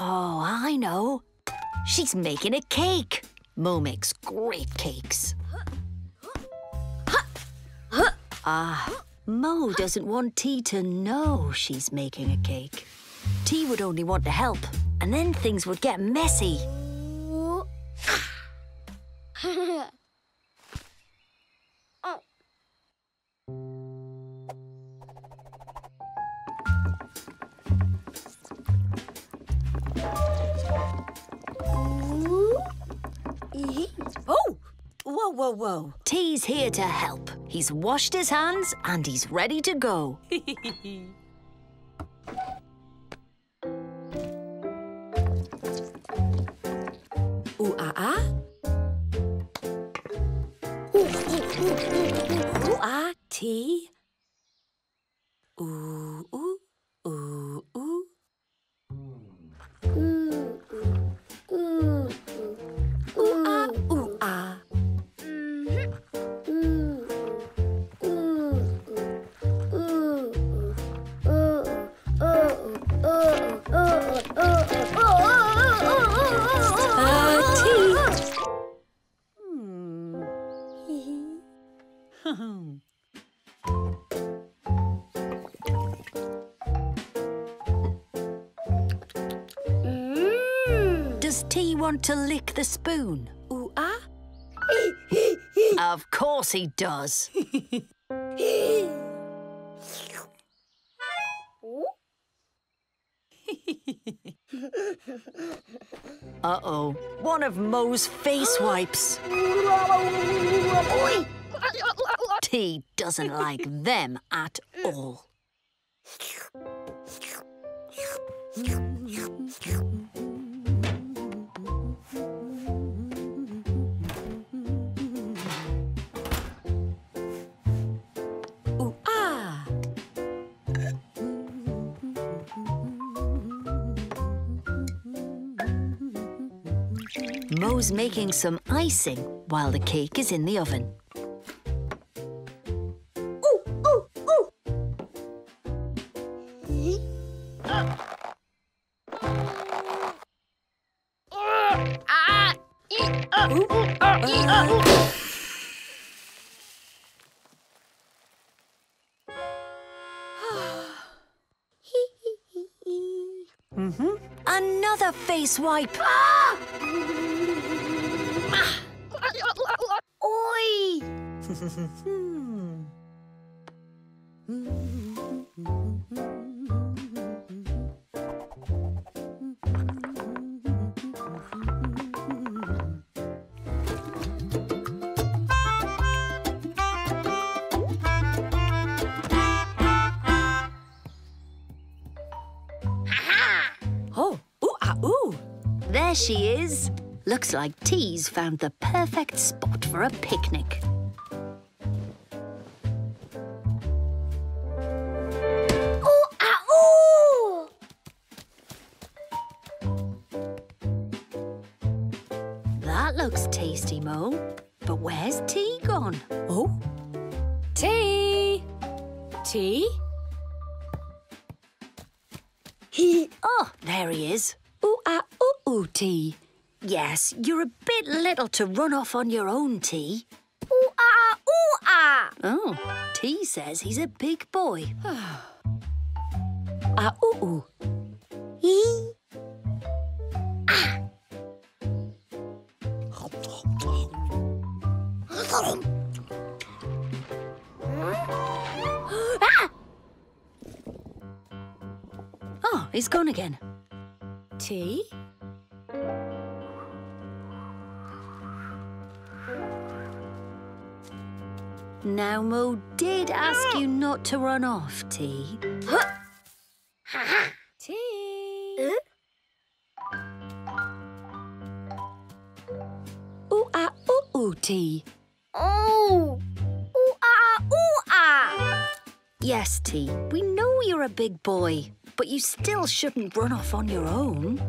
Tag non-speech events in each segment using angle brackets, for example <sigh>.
Oh, I know. She's making a cake. Mo makes great cakes. Ah, Mo doesn't want Tee to know she's making a cake. Tee would only want to help, and then things would get messy. Whoa, whoa. Tee's here to help. He's washed his hands and he's ready to go. <laughs> Ooh, ah, ah. Ooh, ah, Does Tee want to lick the spoon? Ooh, ah. Of course he does. Uh-oh. One of Mo's face wipes. Tee doesn't like them at all. Mo's making some icing while the cake is in the oven. Ooh, ooh, ooh. Another face wipe. Ah, Oh, ah, ooh. There she is. Looks like Tee's found the perfect spot for a picnic. Ooh, ah, ooh. That looks tasty, Mo. But where's Tee gone? Oh. Tee. Tee. He. Oh, there he is. Ooh, ah, ooh, ooh, Tee. Yes, you're a bit little to run off on your own, Tee. Ooh, ah, ooh, ah. Oh, Tee says he's a big boy. <sighs> Ah, ooh, ooh. He. Oh, he's gone again. Tee. Now, Mo did ask you not to run off, Tee. Tee. Ooh, ah, ooh, ooh, Tee. Oh! Ooh ah ooh ah! Yes, Tee, we know you're a big boy, but you still shouldn't run off on your own.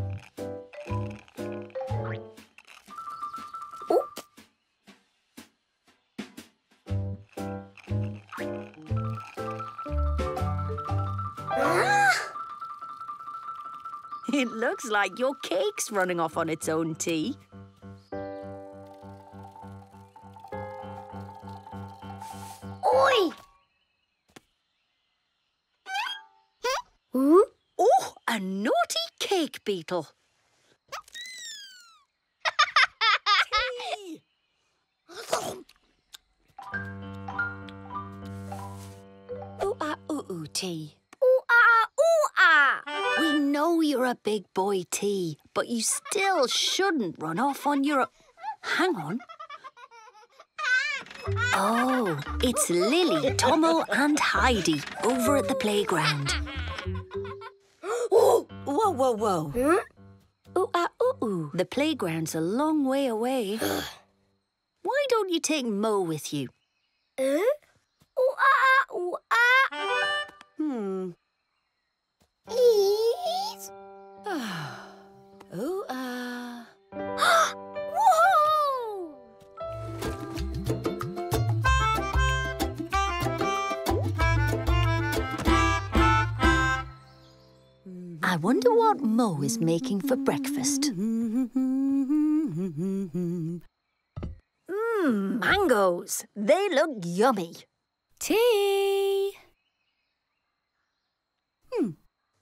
<laughs> It looks like your cake's running off on its own, Tee. Oi! Ooh, Oh, a naughty cake beetle. <laughs> Ooh ah Tee. Know you're a big boy, Tee, but you still shouldn't run off on your... Hang on. Oh, it's Lily, Tomo and Heidi over at the playground. Whoa whoa whoa. Hmm? Ooh ah ooh ooh. The playground's a long way away. <sighs> Why don't you take Mo with you? Uh? Ooh ah ooh ah. Hmm. Please. <sighs> Ooh ah. <gasps> Whoa! I wonder what Mo is making for breakfast. Mmm, mangoes. They look yummy. Tee. Hmm,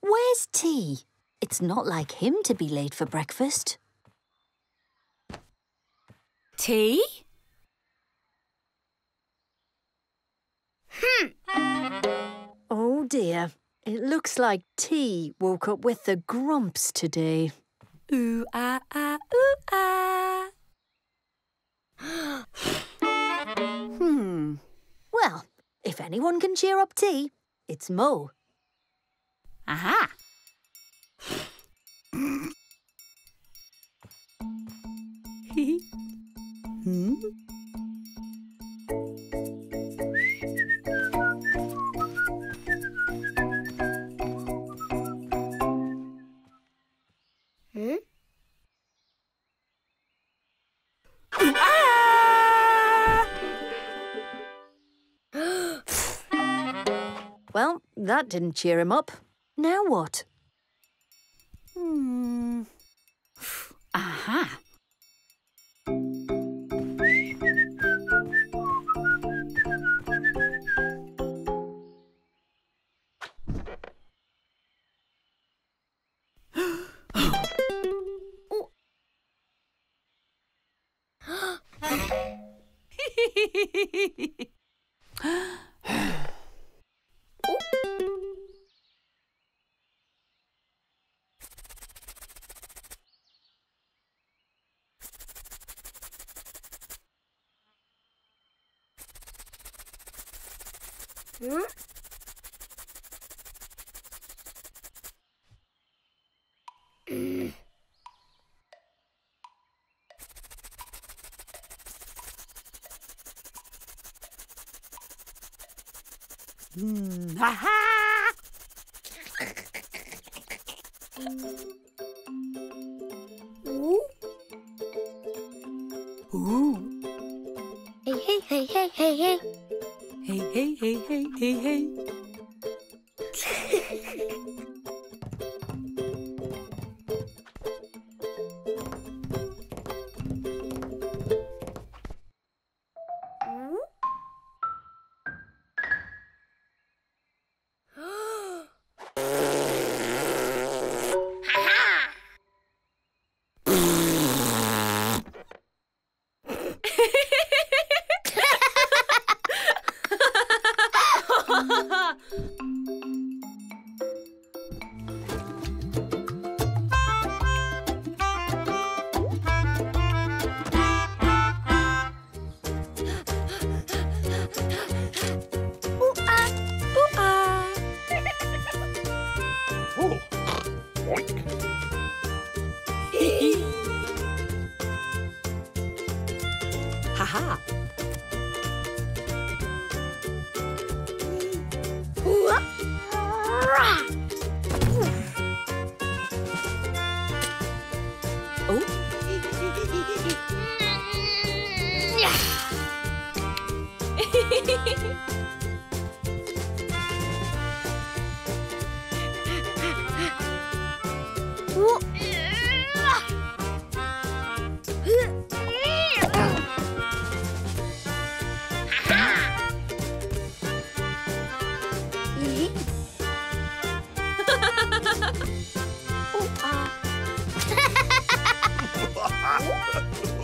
Where's Tee? It's not like him to be late for breakfast. Tee? Hmm. Oh dear. It looks like Tee woke up with the grumps today. Ooh ah ah ooh ah. Hmm. Well, if anyone can cheer up Tee, it's Mo. Aha. Hmm? <gasps> Hmm? <gasps> Well, that didn't cheer him up. Now what? Aha. <laughs> Hmm? Aha. Ooh.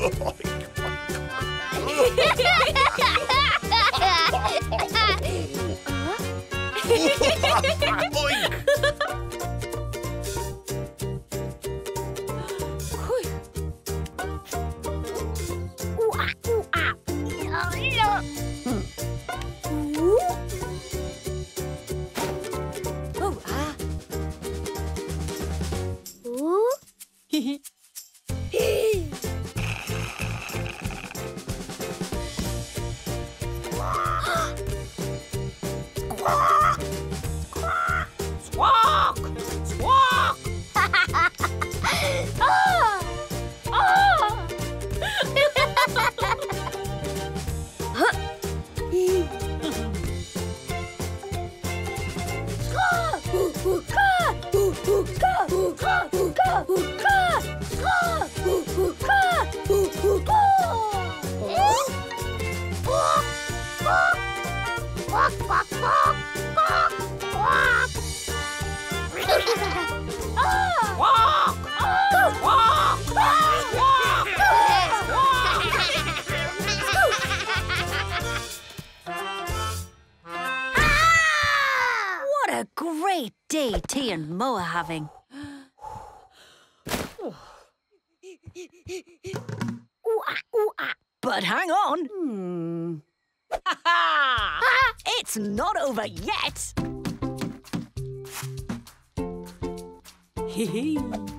<laughs> Oh, day Tee and Mo are having. But hang on. Hmm. It's not over yet. Oh,